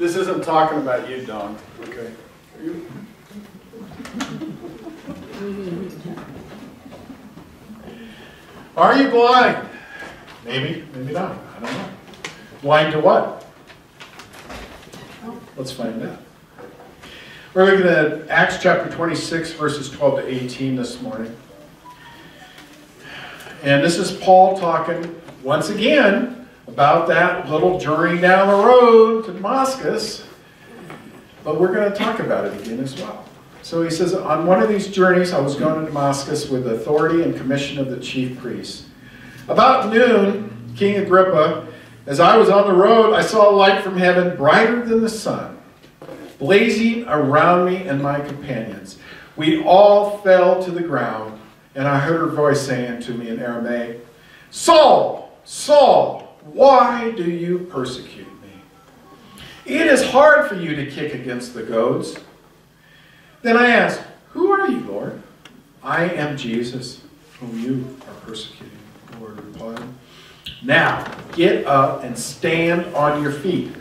This isn't talking about you, Don. Okay. Are you? Are you blind? Maybe, maybe not. I don't know. Blind to what? Let's find out. We're looking at Acts chapter 26, verses 12 to 18 this morning. And this is Paul talking once again about that little journey down the road to Damascus. But we're going to talk about it again as well. So he says, On one of these journeys, I was going to Damascus with the authority and commission of the chief priests. About noon, King Agrippa, as I was on the road, I saw a light from heaven brighter than the sun, blazing around me and my companions. We all fell to the ground, and I heard her voice saying to me in Aramaic, Saul, Saul, why do you persecute me? It is hard for you to kick against the goads. Then I asked, Who are you, Lord? I am Jesus, whom you are persecuting, the Lord replied. Now, get up and stand on your feet.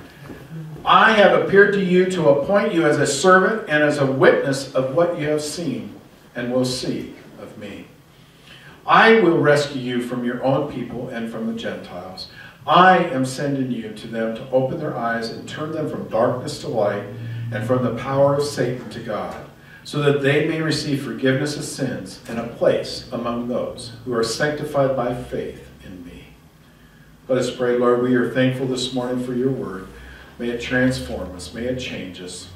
I have appeared to you to appoint you as a servant and as a witness of what you have seen and will see of me. I will rescue you from your own people and from the Gentiles. I am sending you to them to open their eyes and turn them from darkness to light and from the power of Satan to God so that they may receive forgiveness of sins and a place among those who are sanctified by faith in me. Let us pray, Lord. We are thankful this morning for your word. May it transform us, may it change us.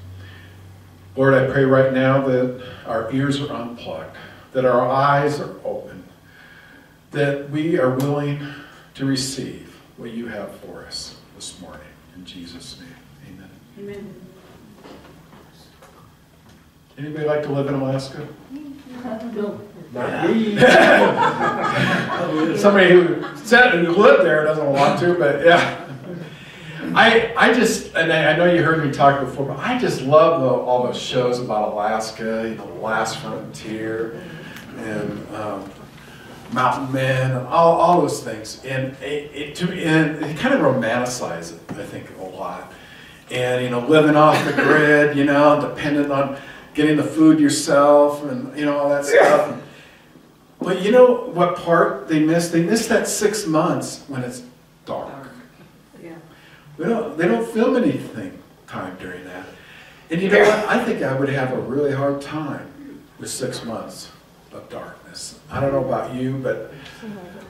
Lord, I pray right now that our ears are unplugged, that our eyes are open, that we are willing to receive what you have for us this morning. In Jesus' name, amen. Amen. Anybody like to live in Alaska? No. Not me. Somebody who said who lived there doesn't want to, but yeah. I, I just, and I know you heard me talk before, but I just love the, all those shows about Alaska, you know, The Last Frontier, and um, Mountain Men, and all, all those things. And it, it, to, and it kind of romanticizes it, I think, a lot. And, you know, living off the grid, you know, dependent on getting the food yourself and you know all that stuff. But you know what part they miss? They miss that six months when it's dark. Yeah. They don't, they don't film anything time during that. And you know what? I think I would have a really hard time with six months of darkness. I don't know about you, but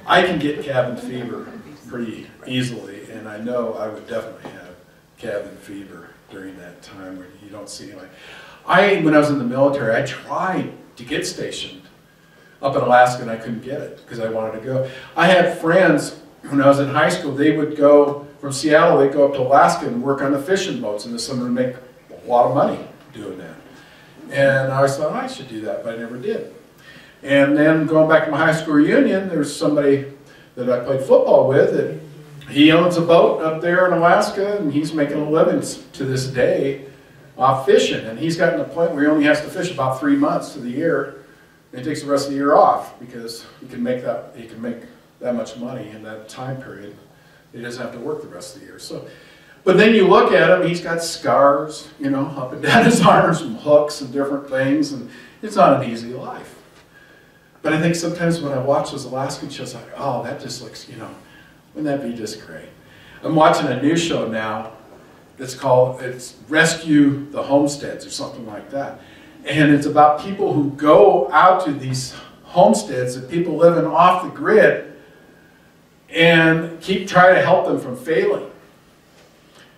I can get cabin fever pretty easily, and I know I would definitely have cabin fever during that time when you don't see like I, when I was in the military, I tried to get stationed up in Alaska and I couldn't get it because I wanted to go. I had friends when I was in high school, they would go from Seattle, they'd go up to Alaska and work on the fishing boats in the summer and make a lot of money doing that. And I thought oh, I should do that, but I never did. And then going back to my high school reunion, there's somebody that I played football with that he owns a boat up there in Alaska and he's making a living to this day off fishing. And he's gotten to the point where he only has to fish about three months of the year. And he takes the rest of the year off because he can make that he can make that much money in that time period. He doesn't have to work the rest of the year. So, but then you look at him; he's got scars, you know, up and down his arms from hooks and different things, and it's not an easy life. But I think sometimes when I watch those Alaskan shows, I'm like, oh, that just looks, you know, wouldn't that be just great? I'm watching a new show now it's called, it's Rescue the Homesteads or something like that. And it's about people who go out to these homesteads that people living off the grid and keep trying to help them from failing.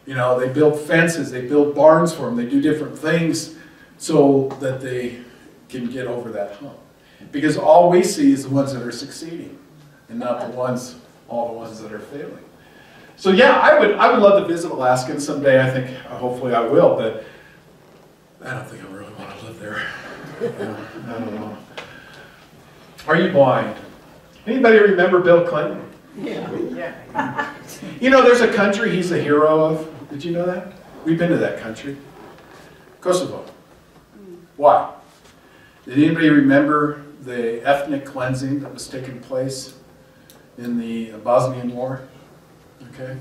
You know, they build fences, they build barns for them, they do different things so that they can get over that hump. Because all we see is the ones that are succeeding and not the ones, all the ones that are failing. So yeah, I would, I would love to visit Alaska and someday. I think, uh, hopefully I will, but I don't think I really want to live there. I don't know. Are you blind? Anybody remember Bill Clinton? Yeah. yeah. you know, there's a country he's a hero of. Did you know that? We've been to that country. Kosovo. Why? Did anybody remember the ethnic cleansing that was taking place in the Bosnian War? Okay?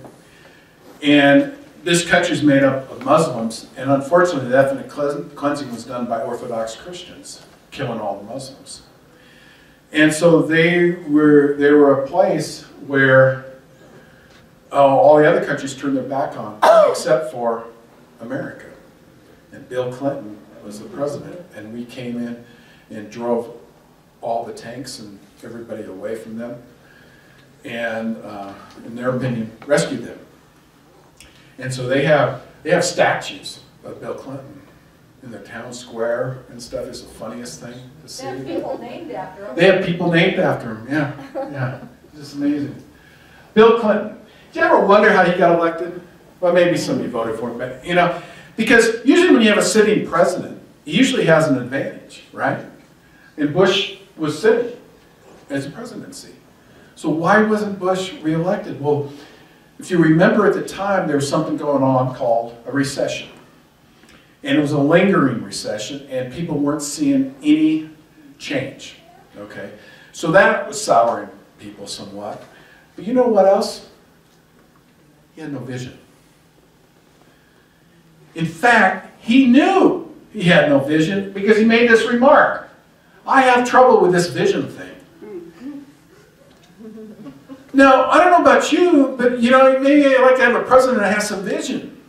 And this country is made up of Muslims, and unfortunately, the ethnic cleansing was done by Orthodox Christians, killing all the Muslims. And so they were they were a place where uh, all the other countries turned their back on, except for America. And Bill Clinton was the president, and we came in and drove all the tanks and everybody away from them, and uh, in their opinion, rescued them. And so they have they have statues of Bill Clinton in the town square and stuff. Is the funniest thing to see. They have people named after him. They have people named after him. Yeah, yeah, just amazing. Bill Clinton. Did you ever wonder how he got elected? Well, maybe somebody voted for him, but you know, because usually when you have a sitting president, he usually has an advantage, right? And Bush was sitting as a presidency. So why wasn't Bush reelected? Well, if you remember at the time, there was something going on called a recession. And it was a lingering recession, and people weren't seeing any change. Okay? So that was souring people somewhat. But you know what else? He had no vision. In fact, he knew he had no vision because he made this remark. I have trouble with this vision thing. Now, I don't know about you, but you know, maybe I'd like to have a president that has some vision.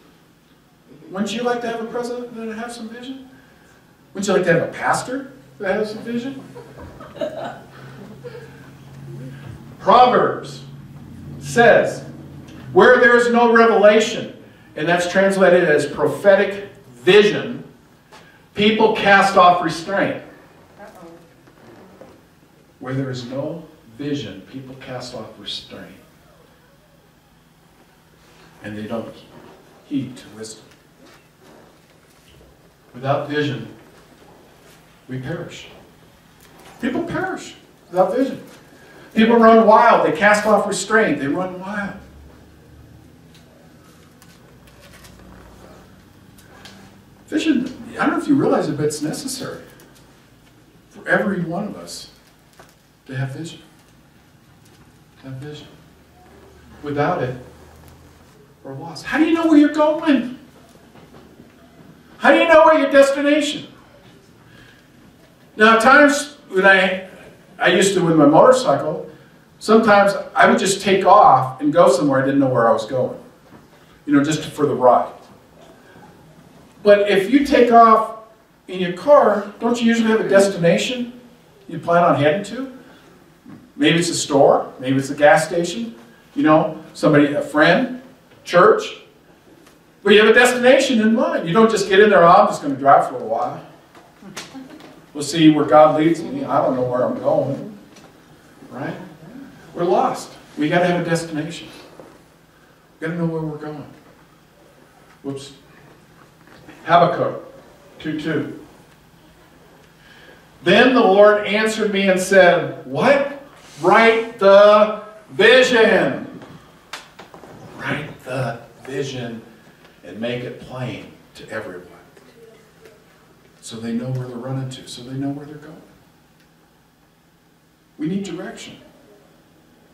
Wouldn't you like to have a president that has some vision? Wouldn't you like to have a pastor that has some vision? Proverbs says, where there is no revelation, and that's translated as prophetic vision, people cast off restraint. Where there is no vision, people cast off restraint. And they don't heed to wisdom. Without vision, we perish. People perish without vision. People run wild. They cast off restraint. They run wild. Vision, I don't know if you realize it, but it's necessary for every one of us to have vision. Have vision. Without it, we're lost. How do you know where you're going? How do you know where your destination? Now, at times when I, I used to with my motorcycle, sometimes I would just take off and go somewhere I didn't know where I was going. You know, just for the ride. But if you take off in your car, don't you usually have a destination you plan on heading to? Maybe it's a store, maybe it's a gas station, you know, somebody, a friend, church. But you have a destination in mind. You don't just get in there, oh, I'm just going to drive for a while. We'll see where God leads me. I don't know where I'm going. Right? We're lost. We got to have a destination. We got to know where we're going. Whoops. Habakkuk 2 2. Then the Lord answered me and said, What? Write the vision. Write the vision and make it plain to everyone. So they know where they're running to, so they know where they're going. We need direction.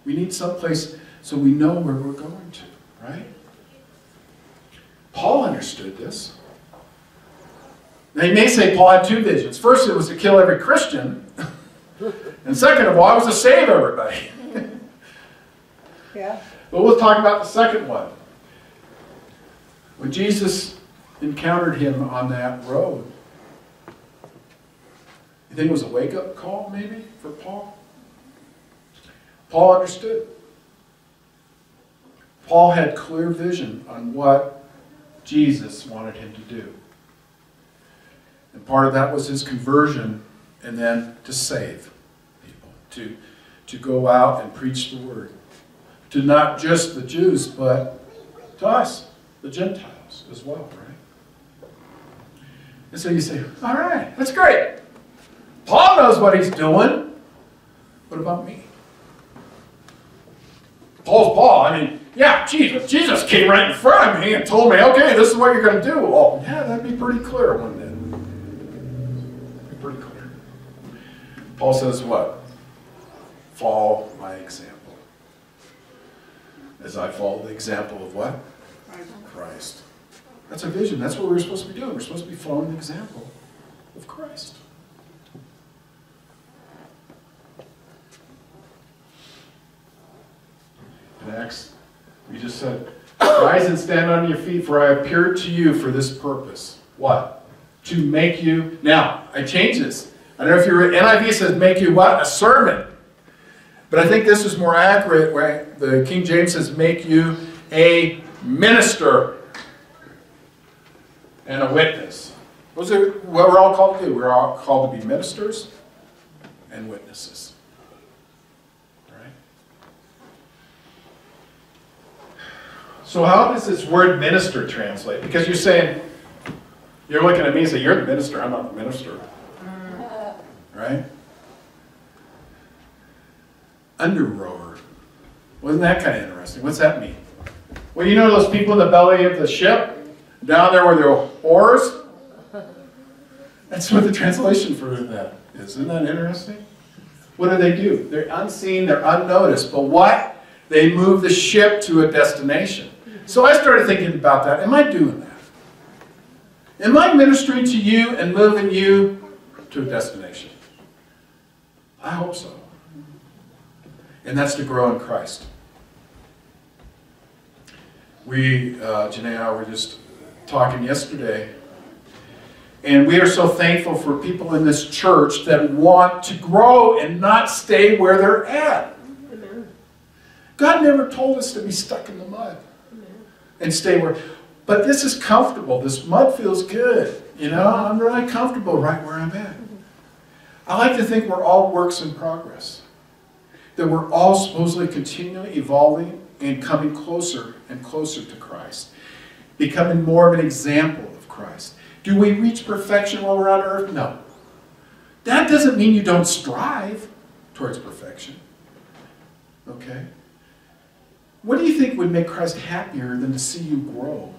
We need someplace so we know where we're going to, right? Paul understood this. Now you may say Paul had two visions. First, it was to kill every Christian. and second of all, it was to save everybody. yeah. But we'll talk about the second one. When Jesus encountered him on that road, you think it was a wake-up call, maybe, for Paul? Paul understood. Paul had clear vision on what Jesus wanted him to do. And part of that was his conversion and then to save people, to, to go out and preach the word. To not just the Jews, but to us, the Gentiles as well, right? And so you say, all right, that's great. Paul knows what he's doing. What about me? Paul's Paul. I mean, yeah, Jesus. Jesus came right in front of me and told me, okay, this is what you're going to do. Oh, yeah, that'd be pretty clear? Paul says what? Follow my example. As I follow the example of what? Christ. That's a vision. That's what we're supposed to be doing. We're supposed to be following the example of Christ. In Acts, we just said, Rise and stand on your feet, for I appeared to you for this purpose. What? To make you. Now, I change this. I don't know if you are NIV says make you what? A servant. But I think this is more accurate where the King James says make you a minister and a witness. Those are what we're all called to do. We're all called to be ministers and witnesses. Right? So how does this word minister translate? Because you're saying, you're looking at me and say, you're the minister, I'm not the minister. Right? Under rower. Wasn't that kind of interesting? What's that mean? Well, you know those people in the belly of the ship? Down there where the oars? That's what the translation for that is. Isn't that interesting? What do they do? They're unseen, they're unnoticed. But what? They move the ship to a destination. So I started thinking about that. Am I doing that? Am I ministering to you and moving you to a destination? I hope so. And that's to grow in Christ. We, uh, Janae and I were just talking yesterday, and we are so thankful for people in this church that want to grow and not stay where they're at. God never told us to be stuck in the mud and stay where. But this is comfortable. This mud feels good. You know, I'm really comfortable right where I'm at. I like to think we're all works in progress. That we're all supposedly continually evolving and coming closer and closer to Christ. Becoming more of an example of Christ. Do we reach perfection while we're on earth? No. That doesn't mean you don't strive towards perfection. Okay? What do you think would make Christ happier than to see you grow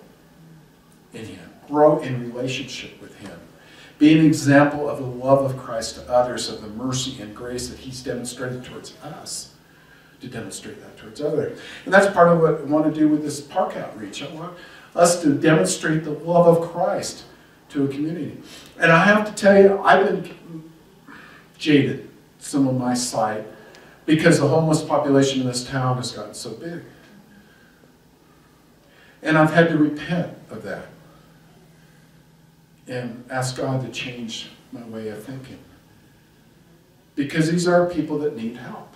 in Him? Grow in relationship with Him. Be an example of the love of Christ to others, of the mercy and grace that He's demonstrated towards us, to demonstrate that towards others. And that's part of what I want to do with this park outreach. I want us to demonstrate the love of Christ to a community. And I have to tell you, I've been jaded, some of my sight, because the homeless population in this town has gotten so big. And I've had to repent of that and ask God to change my way of thinking. Because these are people that need help.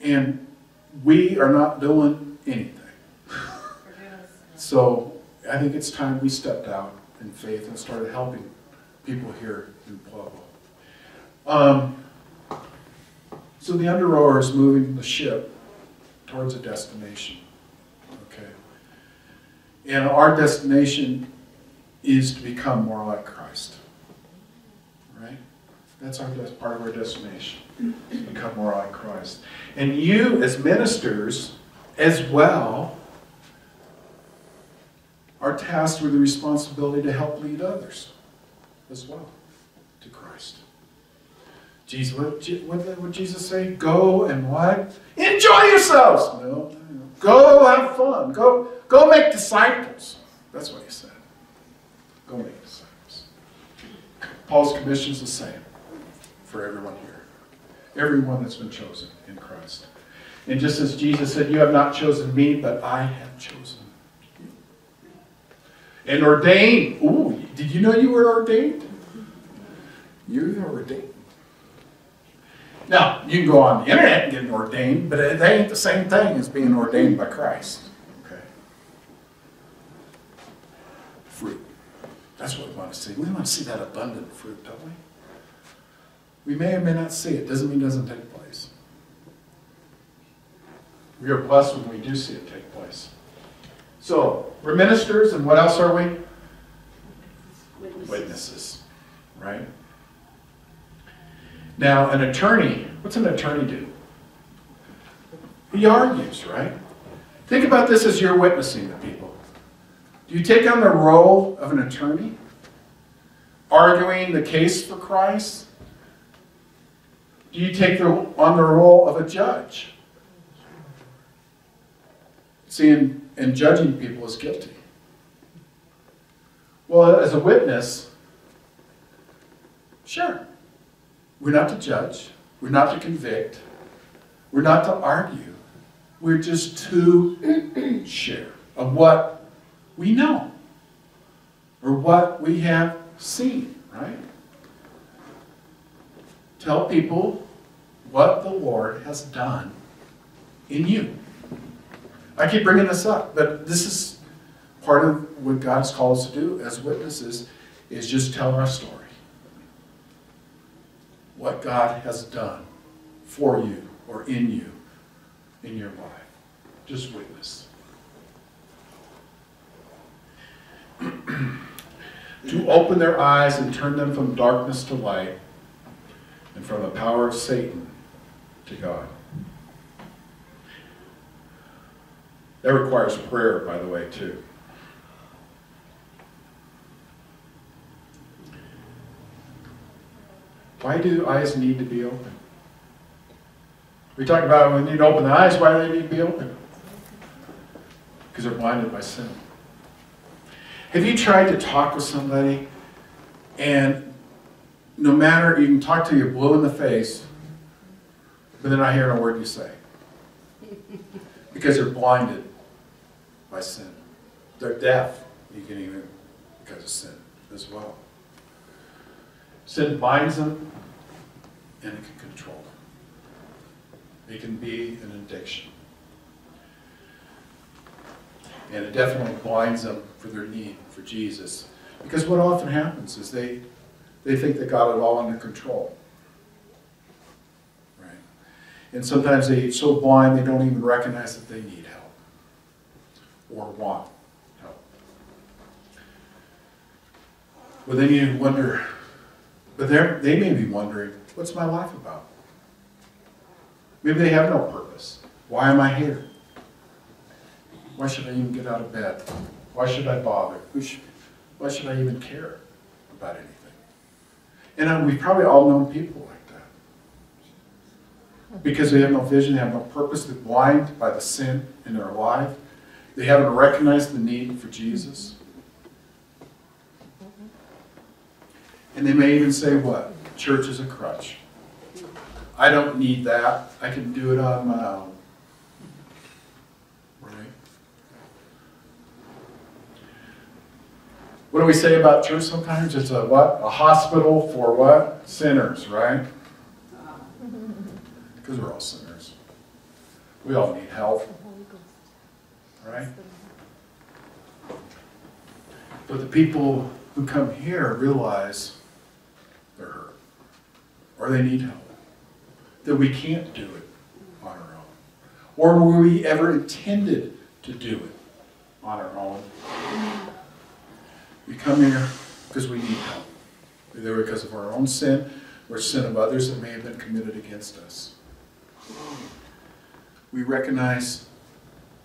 And we are not doing anything. So I think it's time we stepped out in faith and started helping people here in Pueblo. Um, so the under is moving the ship towards a destination. And our destination is to become more like Christ. Right? That's our part of our destination. Become more like Christ. And you as ministers as well are tasked with the responsibility to help lead others as well to Christ. Jesus, what, what would Jesus say? Go and what? Enjoy yourselves. No, no. Go have fun. Go, go make disciples. That's what he said. Go make disciples. Paul's commission is the same for everyone here. Everyone that's been chosen in Christ. And just as Jesus said, You have not chosen me, but I have chosen you. And ordained. Ooh, did you know you were ordained? You are ordained. Now, you can go on the internet and get ordained, but it ain't the same thing as being ordained by Christ. Okay. Fruit. That's what we want to see. We want to see that abundant fruit, don't we? We may or may not see it. Doesn't mean it doesn't take place. We are blessed when we do see it take place. So, we're ministers, and what else are we? Witnesses. Witnesses. Right? Now, an attorney, what's an attorney do? He argues, right? Think about this as you're witnessing to people. Do you take on the role of an attorney? Arguing the case for Christ? Do you take the, on the role of a judge? See, in, and judging people as guilty. Well, as a witness, sure. We're not to judge, we're not to convict, we're not to argue. We're just to share of what we know or what we have seen, right? Tell people what the Lord has done in you. I keep bringing this up, but this is part of what God's called us to do as witnesses is just tell our story. What God has done for you or in you in your life. Just witness. To open their eyes and turn them from darkness to light and from the power of Satan to God. That requires prayer, by the way, too. Why do eyes need to be open? We talk about you need to open the eyes, why do they need to be open? Because they're blinded by sin. Have you tried to talk with somebody and no matter, you can talk to you blue in the face, but they're not hearing a word you say? Because they're blinded by sin. They're deaf, you can even, because of sin as well. Sin binds them and it can control them. It can be an addiction. And it definitely blinds them for their need for Jesus. Because what often happens is they, they think they got it all under control. Right? And sometimes they so blind they don't even recognize that they need help or want help. Well, then you wonder, but they may be wondering, what's my life about? Maybe they have no purpose. Why am I here? Why should I even get out of bed? Why should I bother? Should, why should I even care about anything? And we've probably all known people like that. Because they have no vision, they have no purpose, they're blind by the sin in their life. They haven't recognized the need for Jesus. And they may even say, what? Church is a crutch. I don't need that. I can do it on my own. Right? What do we say about church sometimes? It's a what? A hospital for what? Sinners, right? Because we're all sinners. We all need help, right? But the people who come here realize they're hurt or they need help. That we can't do it on our own. Or were we ever intended to do it on our own? We come here because we need help. Either because of our own sin or sin of others that may have been committed against us. We recognize,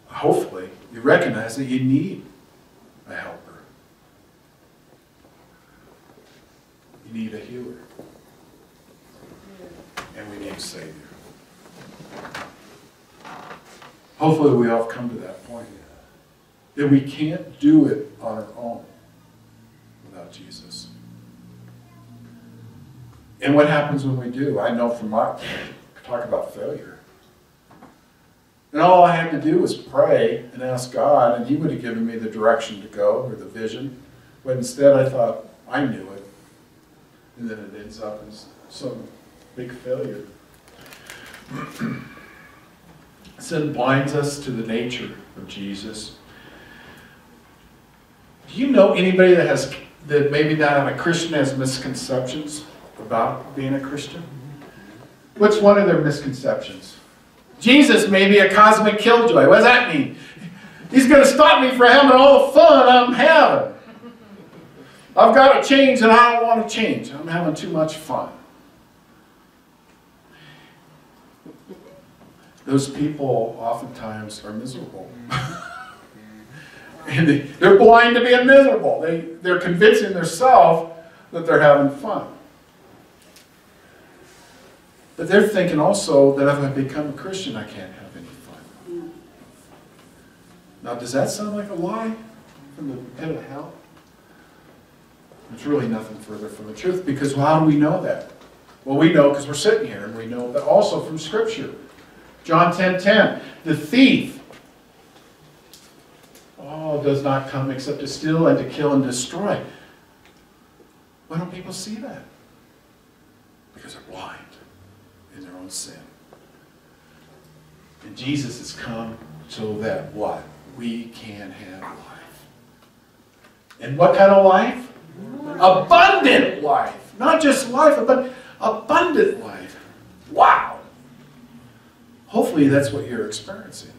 hopefully, you recognize that you need a helper. You need a healer. And we need a Savior. Hopefully, we all come to that point that we can't do it on our own without Jesus. And what happens when we do? I know from my talk about failure. And all I had to do was pray and ask God, and He would have given me the direction to go or the vision. But instead, I thought I knew it. And then it ends up as some big failure. Sin blinds us to the nature of Jesus. Do you know anybody that has that maybe not a Christian has misconceptions about being a Christian? What's one of their misconceptions? Jesus may be a cosmic killjoy. What does that mean? He's going to stop me from having all the fun I'm having. I've got to change and I don't want to change. I'm having too much fun. Those people oftentimes are miserable. they're blind to being miserable. They, they're convincing themselves that they're having fun. But they're thinking also that if I become a Christian, I can't have any fun. Now, does that sound like a lie from the pit of hell? It's really nothing further from the truth, because how do we know that? Well, we know because we're sitting here, and we know that also from Scripture. John 10:10, 10, the thief, oh, does not come except to steal and to kill and destroy. Why don't people see that? Because they're blind in their own sin. And Jesus has come so that what? We can have life. And what kind of life? Abundant life. Not just life, but abundant life. Wow. Hopefully that's what you're experiencing.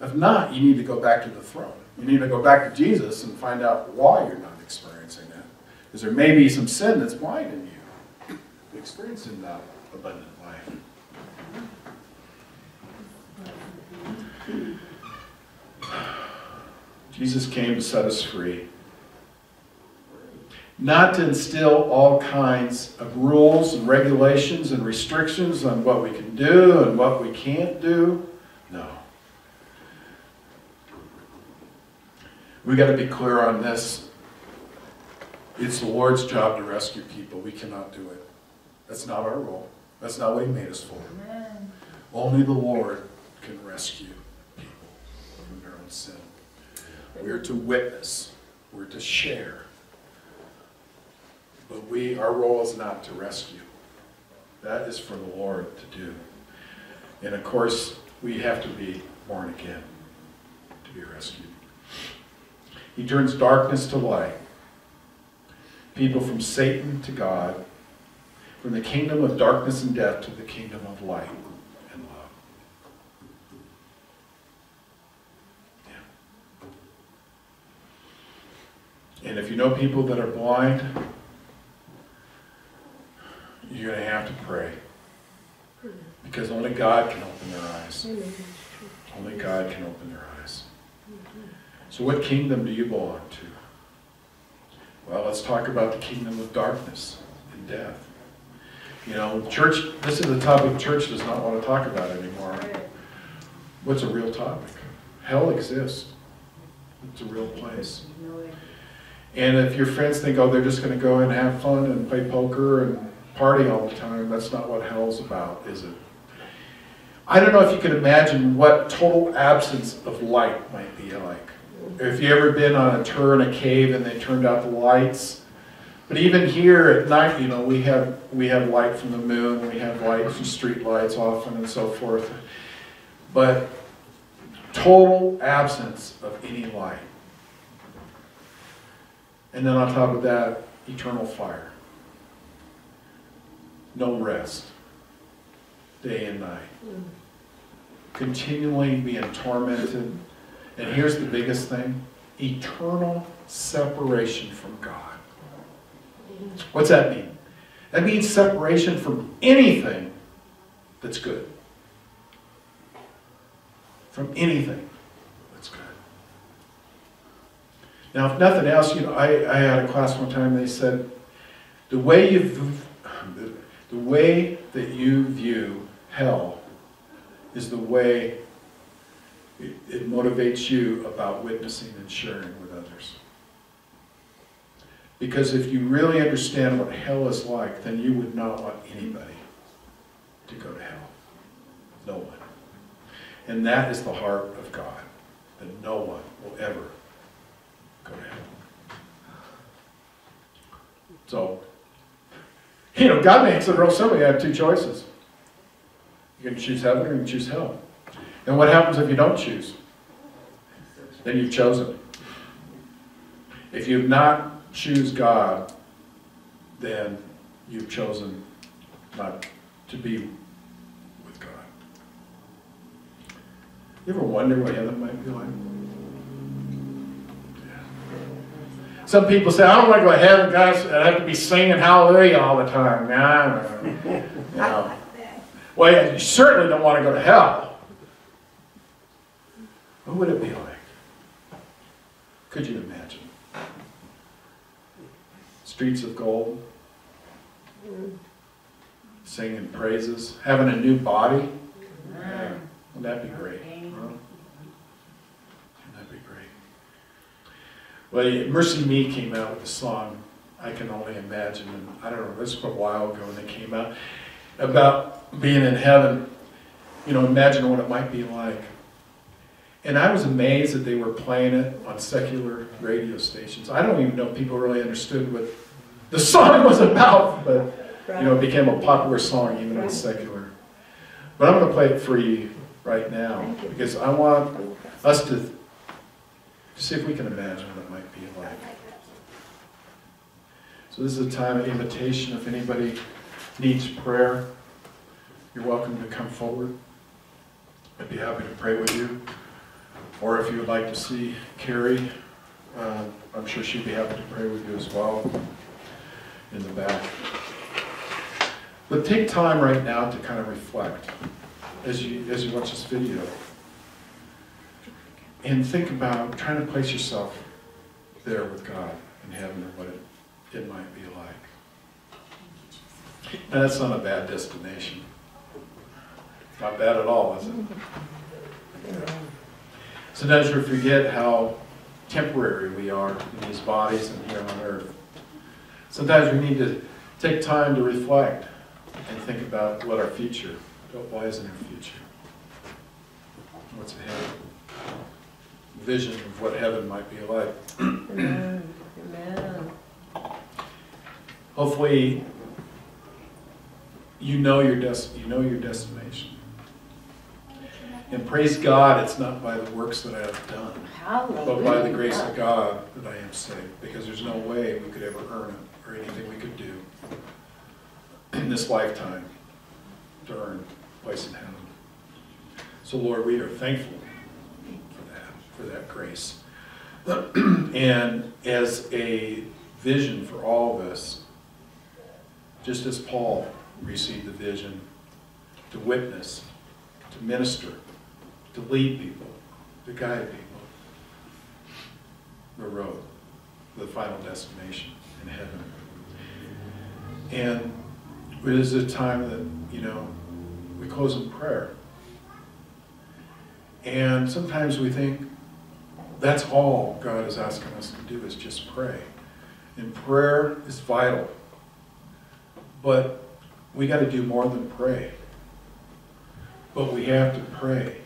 If not, you need to go back to the throne. You need to go back to Jesus and find out why you're not experiencing that. Because there may be some sin that's blinding you experiencing that abundant life. Jesus came to set us free. Not to instill all kinds of rules and regulations and restrictions on what we can do and what we can't do. No. We got to be clear on this. It's the Lord's job to rescue people. We cannot do it. That's not our role. That's not what He made us for. Only the Lord can rescue people from their own sin. We're to witness. We're to share. But we, our role is not to rescue. That is for the Lord to do. And of course, we have to be born again to be rescued. He turns darkness to light, people from Satan to God, from the kingdom of darkness and death to the kingdom of light and love. Yeah. And if you know people that are blind, you're going to have to pray. Because only God can open their eyes. Only God can open their eyes. So, what kingdom do you belong to? Well, let's talk about the kingdom of darkness and death. You know, church, this is a topic church does not want to talk about anymore. What's a real topic? Hell exists. It's a real place. And if your friends think, oh, they're just going to go and have fun and play poker and party all the time, that's not what hell's about, is it? I don't know if you can imagine what total absence of light might be like. If you ever been on a tour in a cave and they turned out the lights, but even here at night, you know, we have we have light from the moon, we have light from street lights often and so forth. But total absence of any light. And then on top of that, eternal fire. No rest. Day and night. Mm. Continually being tormented. And here's the biggest thing eternal separation from God. What's that mean? That means separation from anything that's good. From anything that's good. Now, if nothing else, you know, I, I had a class one time, they said, the way you, the, the way that you view hell is the way it, it motivates you about witnessing and sharing with others. Because if you really understand what hell is like, then you would not want anybody to go to hell. No one. And that is the heart of God, that no one will ever go to hell. So, you know, God makes it real simple. You have two choices. You can choose heaven or you can choose hell. And what happens if you don't choose? Then you've chosen. If you've not choose God, then you've chosen not to be with God. You ever wonder what heaven might be like? Some people say, I don't want to go to heaven, guys. I have to be singing hallelujah all the time. Nah, no, no. Well, you certainly don't want to go to hell. What would it be like? Could you imagine? Streets of gold, singing praises, having a new body. Yeah. Wouldn't that be great? Huh? Well, MercyMe came out with a song, I Can Only Imagine, and I don't know, this was a while ago when they came out, about being in heaven, you know, imagine what it might be like. And I was amazed that they were playing it on secular radio stations. I don't even know if people really understood what the song was about, but, you know, it became a popular song even on secular. But I'm gonna play it for you right now, because I want us to see if we can imagine what it might be like. So this is a time of invitation. If anybody needs prayer, you're welcome to come forward. I'd be happy to pray with you. Or if you would like to see Carrie, uh, I'm sure she'd be happy to pray with you as well in the back. But take time right now to kind of reflect as you, as you watch this video. And think about trying to place yourself there with God in heaven and what it, it might be like. That's not a bad destination. Not bad at all, is it? Sometimes we forget how temporary we are in these bodies and here on earth. Sometimes we need to take time to reflect and think about what our future, what lies in our future. What's ahead. Vision of what heaven might be like. Amen. Amen. Hopefully, you know your des- you know your destination. And praise God, it's not by the works that I have done, Hallelujah. but by the grace of God that I am saved. Because there's no way we could ever earn it or anything we could do in this lifetime to earn place in heaven. So Lord, we are thankful for that, for that grace. and as a vision for all of us, just as Paul received the vision to witness, to minister, to lead people, to guide people, the road, the final destination in heaven. And it is a time that, you know, we close in prayer. And sometimes we think that's all God is asking us to do is just pray. And prayer is vital. But we got to do more than pray. But we have to pray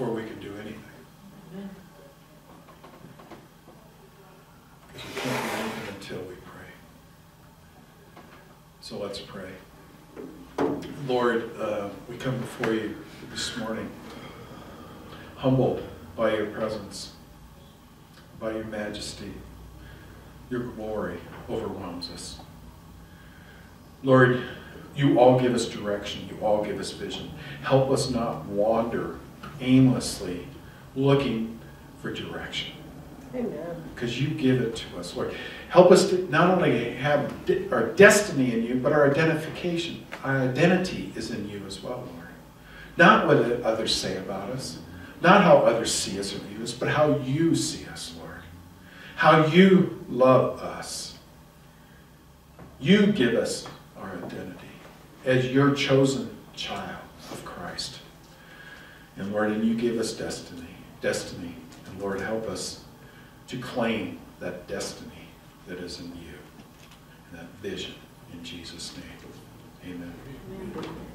before we can do anything. Because we can't do anything until we pray. So let's pray. Lord, uh, we come before you this morning, humbled by your presence, by your majesty. Your glory overwhelms us. Lord, you all give us direction. You all give us vision. Help us not wander aimlessly looking for direction Amen. because you give it to us, Lord. Help us to not only have our destiny in you, but our identification. Our identity is in you as well, Lord. Not what others say about us, not how others see us or view us, but how you see us, Lord. How you love us. You give us our identity as your chosen child of Christ. And Lord, and you give us destiny, destiny. And Lord, help us to claim that destiny that is in you, and that vision in Jesus' name. Amen. Amen.